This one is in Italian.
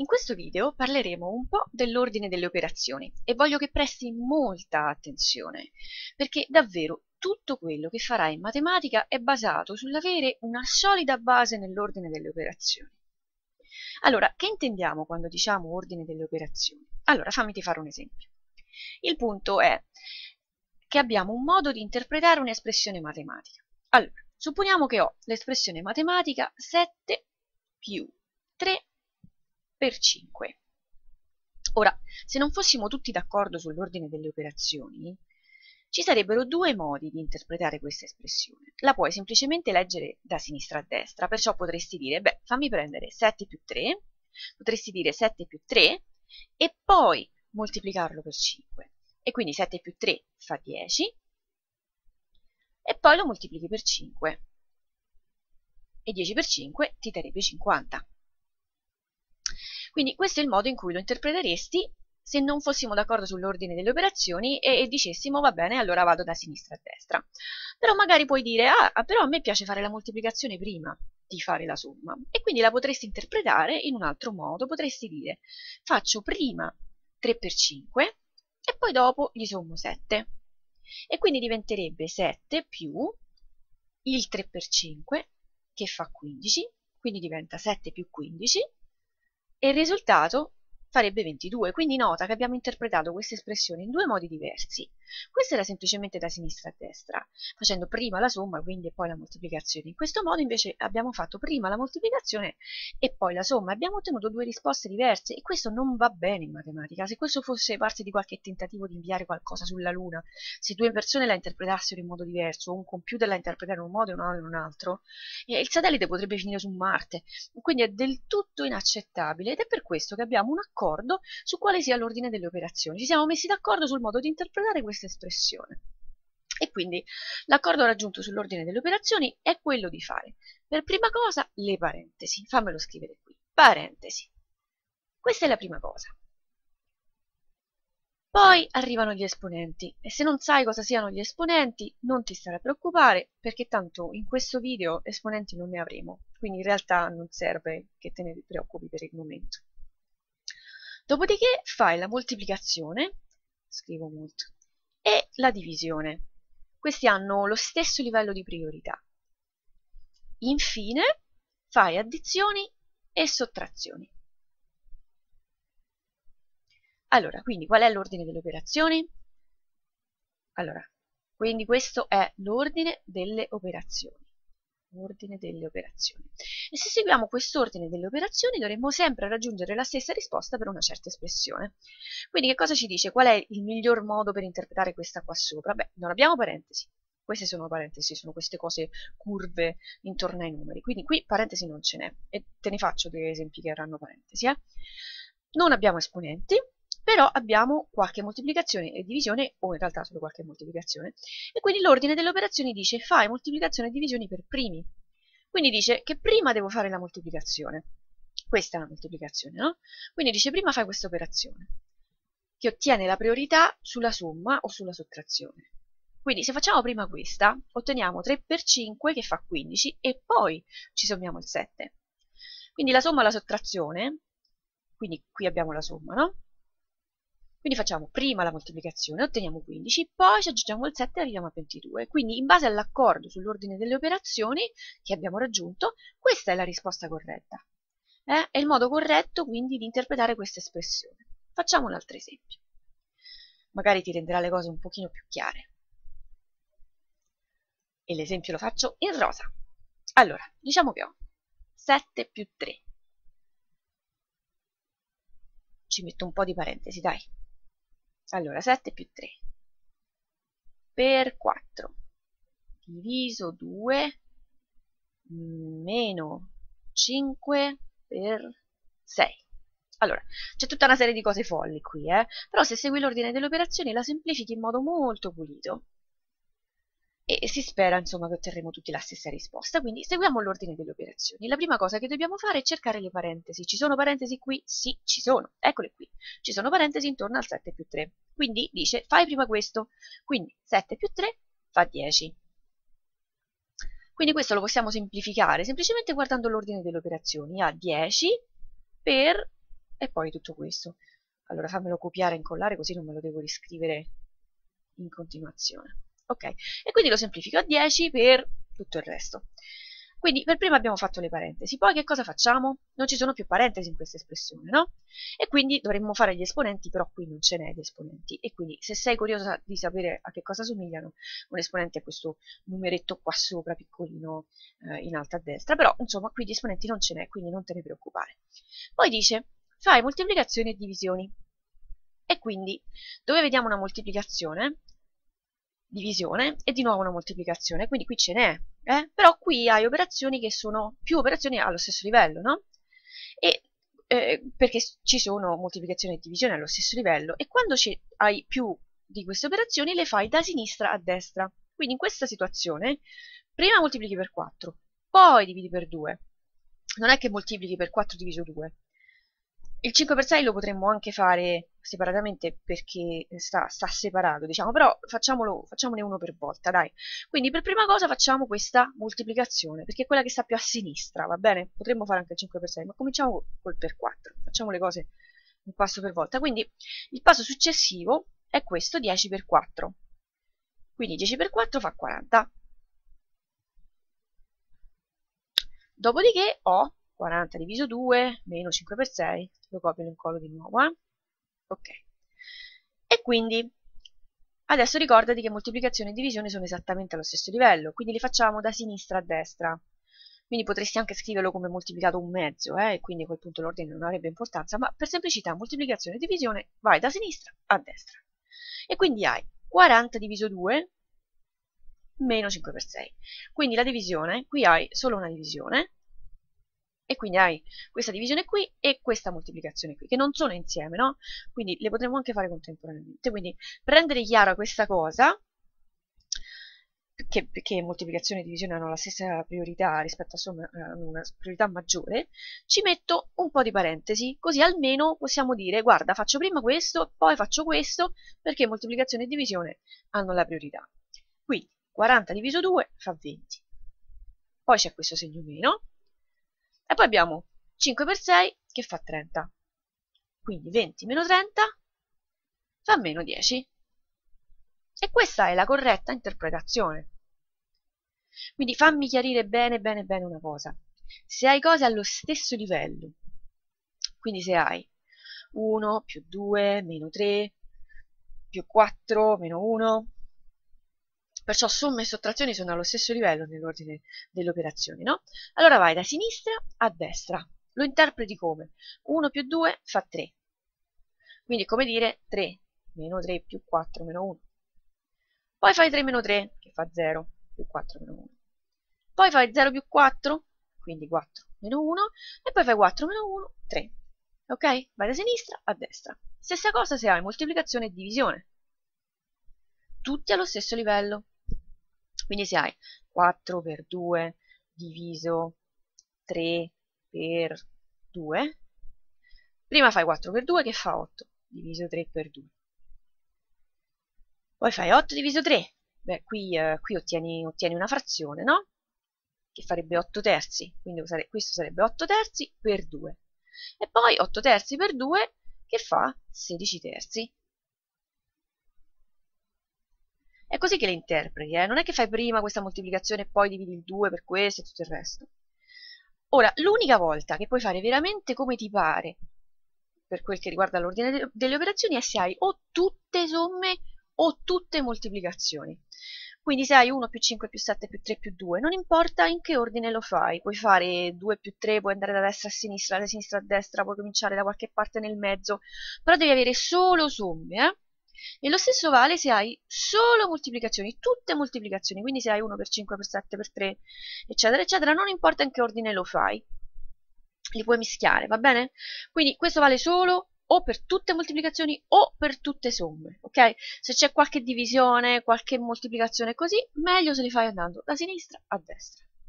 In questo video parleremo un po' dell'ordine delle operazioni e voglio che presti molta attenzione, perché davvero tutto quello che farai in matematica è basato sull'avere una solida base nell'ordine delle operazioni. Allora, che intendiamo quando diciamo ordine delle operazioni? Allora, fammi fare un esempio. Il punto è che abbiamo un modo di interpretare un'espressione matematica. Allora, supponiamo che ho l'espressione matematica 7 più 3 per 5. Ora, se non fossimo tutti d'accordo sull'ordine delle operazioni, ci sarebbero due modi di interpretare questa espressione. La puoi semplicemente leggere da sinistra a destra, perciò potresti dire, beh, fammi prendere 7 più 3, potresti dire 7 più 3 e poi moltiplicarlo per 5. E quindi 7 più 3 fa 10 e poi lo moltiplichi per 5. E 10 per 5 ti darebbe 50. Quindi questo è il modo in cui lo interpreteresti se non fossimo d'accordo sull'ordine delle operazioni e, e, dicessimo va bene, allora vado da sinistra a destra. Però magari puoi dire, ah, ah, però a me piace fare la moltiplicazione prima di fare la somma. E quindi la potresti interpretare in un altro modo, potresti dire, faccio prima 3 per 5 e poi dopo gli sommo 7. E quindi diventerebbe 7 più il 3 per 5 che fa 15, quindi diventa 7 più 15 e il risultato farebbe 22. Quindi nota che abbiamo interpretato questa espressione in due modi diversi. Questa era semplicemente da sinistra a destra, facendo prima la somma quindi e poi la moltiplicazione. In questo modo invece abbiamo fatto prima la moltiplicazione e poi la somma. Abbiamo ottenuto due risposte diverse e questo non va bene in matematica. Se questo fosse parte di qualche tentativo di inviare qualcosa sulla Luna, se due persone la interpretassero in modo diverso, o un computer la interpretasse in un modo e un in un altro, eh, il satellite potrebbe finire su Marte. Quindi è del tutto inaccettabile ed è per questo che abbiamo un accordo su quale sia l'ordine delle operazioni. Ci siamo messi d'accordo sul modo di interpretare questa espressione. E quindi l'accordo raggiunto sull'ordine delle operazioni è quello di fare per prima cosa le parentesi. Fammelo scrivere qui. Parentesi. Questa è la prima cosa. Poi arrivano gli esponenti e se non sai cosa siano gli esponenti non ti stare a preoccupare perché tanto in questo video esponenti non ne avremo, quindi in realtà non serve che te ne preoccupi per il momento. Dopodiché fai la moltiplicazione, scrivo molto, e la divisione. Questi hanno lo stesso livello di priorità. Infine fai addizioni e sottrazioni. Allora, quindi qual è l'ordine delle operazioni? Allora, quindi questo è l'ordine delle operazioni ordine delle operazioni. E se seguiamo quest'ordine delle operazioni dovremmo sempre raggiungere la stessa risposta per una certa espressione. Quindi che cosa ci dice? Qual è il miglior modo per interpretare questa qua sopra? Beh, non abbiamo parentesi. Queste sono parentesi, sono queste cose curve intorno ai numeri. Quindi qui parentesi non ce n'è. E te ne faccio degli esempi che avranno parentesi. Eh? Non abbiamo esponenti, però abbiamo qualche moltiplicazione e divisione, o in realtà solo qualche moltiplicazione, e quindi l'ordine delle operazioni dice fai moltiplicazione e divisioni per primi. Quindi dice che prima devo fare la moltiplicazione. Questa è la moltiplicazione, no? Quindi dice prima fai questa operazione, che ottiene la priorità sulla somma o sulla sottrazione. Quindi se facciamo prima questa, otteniamo 3 per 5 che fa 15 e poi ci sommiamo il 7. Quindi la somma e la sottrazione, quindi qui abbiamo la somma, no? Quindi facciamo prima la moltiplicazione, otteniamo 15, poi ci aggiungiamo il 7 e arriviamo a 22. Quindi in base all'accordo sull'ordine delle operazioni che abbiamo raggiunto, questa è la risposta corretta. Eh? È il modo corretto quindi di interpretare questa espressione. Facciamo un altro esempio. Magari ti renderà le cose un pochino più chiare. E l'esempio lo faccio in rosa. Allora, diciamo che ho 7 più 3. Ci metto un po' di parentesi, dai. Allora, 7 più 3 per 4 diviso 2 meno 5 per 6. Allora, c'è tutta una serie di cose folli qui, eh? però se segui l'ordine delle operazioni la semplifichi in modo molto pulito e si spera insomma che otterremo tutti la stessa risposta. Quindi seguiamo l'ordine delle operazioni. La prima cosa che dobbiamo fare è cercare le parentesi. Ci sono parentesi qui? Sì, ci sono. Eccole qui. Ci sono parentesi intorno al 7 più 3. Quindi dice fai prima questo. Quindi 7 più 3 fa 10. Quindi questo lo possiamo semplificare semplicemente guardando l'ordine delle operazioni. A 10 per e poi tutto questo. Allora fammelo copiare e incollare così non me lo devo riscrivere in continuazione. Ok, e quindi lo semplifico a 10 per tutto il resto. Quindi per prima abbiamo fatto le parentesi, poi che cosa facciamo? Non ci sono più parentesi in questa espressione, no? E quindi dovremmo fare gli esponenti, però qui non ce n'è di esponenti. E quindi se sei curiosa di sapere a che cosa somigliano, un esponente è questo numeretto qua sopra, piccolino, eh, in alto a destra, però insomma qui di esponenti non ce n'è, quindi non te ne preoccupare. Poi dice, fai moltiplicazioni e divisioni. E quindi, dove vediamo una moltiplicazione, divisione e di nuovo una moltiplicazione, quindi qui ce n'è, eh? però qui hai operazioni che sono più operazioni allo stesso livello, no? E, eh, perché ci sono moltiplicazione e divisione allo stesso livello e quando hai più di queste operazioni le fai da sinistra a destra. Quindi in questa situazione prima moltiplichi per 4, poi dividi per 2. Non è che moltiplichi per 4 diviso 2, il 5 per 6 lo potremmo anche fare separatamente perché sta, sta separato, diciamo, però facciamolo, facciamone uno per volta, dai. Quindi per prima cosa facciamo questa moltiplicazione, perché è quella che sta più a sinistra, va bene? Potremmo fare anche il 5 per 6, ma cominciamo col per 4, facciamo le cose un passo per volta. Quindi il passo successivo è questo 10 per 4. Quindi 10 per 4 fa 40. Dopodiché ho 40 diviso 2 meno 5 per 6 lo copio e lo incollo di nuovo eh? ok e quindi adesso ricordati che moltiplicazione e divisione sono esattamente allo stesso livello quindi li facciamo da sinistra a destra quindi potresti anche scriverlo come moltiplicato un mezzo eh? e quindi a quel punto l'ordine non avrebbe importanza ma per semplicità moltiplicazione e divisione vai da sinistra a destra e quindi hai 40 diviso 2 meno 5 per 6 quindi la divisione qui hai solo una divisione e quindi hai questa divisione qui e questa moltiplicazione qui, che non sono insieme, no? Quindi le potremmo anche fare contemporaneamente. Quindi per rendere chiara questa cosa, che, che moltiplicazione e divisione hanno la stessa priorità rispetto a somma, hanno una priorità maggiore, ci metto un po' di parentesi, così almeno possiamo dire, guarda, faccio prima questo, poi faccio questo, perché moltiplicazione e divisione hanno la priorità. Quindi 40 diviso 2 fa 20. Poi c'è questo segno meno, e poi abbiamo 5 per 6 che fa 30. Quindi 20 meno 30 fa meno 10. E questa è la corretta interpretazione. Quindi fammi chiarire bene bene bene una cosa. Se hai cose allo stesso livello, quindi se hai 1 più 2 meno 3 più 4 meno 1, perciò somme e sottrazioni sono allo stesso livello nell'ordine delle operazioni, no? Allora vai da sinistra a destra, lo interpreti come 1 più 2 fa 3, quindi come dire 3 meno 3 più 4 meno 1. Poi fai 3 meno 3 che fa 0 più 4 meno 1. Poi fai 0 più 4, quindi 4 meno 1, e poi fai 4 meno 1, 3. Ok? Vai da sinistra a destra. Stessa cosa se hai moltiplicazione e divisione. Tutti allo stesso livello. Quindi se hai 4 per 2 diviso 3 per 2, prima fai 4 per 2 che fa 8, diviso 3 per 2. Poi fai 8 diviso 3, beh qui, eh, qui ottieni, ottieni, una frazione, no? Che farebbe 8 terzi, quindi questo sarebbe 8 terzi per 2. E poi 8 terzi per 2 che fa 16 terzi. È così che le interpreti, eh? non è che fai prima questa moltiplicazione e poi dividi il 2 per questo e tutto il resto. Ora, l'unica volta che puoi fare veramente come ti pare per quel che riguarda l'ordine delle operazioni è se hai o tutte somme o tutte moltiplicazioni. Quindi se hai 1 più 5 più 7 più 3 più 2, non importa in che ordine lo fai, puoi fare 2 più 3, puoi andare da destra a sinistra, da sinistra a destra, puoi cominciare da qualche parte nel mezzo, però devi avere solo somme, eh? E lo stesso vale se hai solo moltiplicazioni, tutte moltiplicazioni, quindi se hai 1 per 5 per 7 per 3, eccetera, eccetera, non importa in che ordine lo fai, li puoi mischiare, va bene? Quindi questo vale solo o per tutte moltiplicazioni o per tutte somme, ok? Se c'è qualche divisione, qualche moltiplicazione così, meglio se li fai andando da sinistra a destra.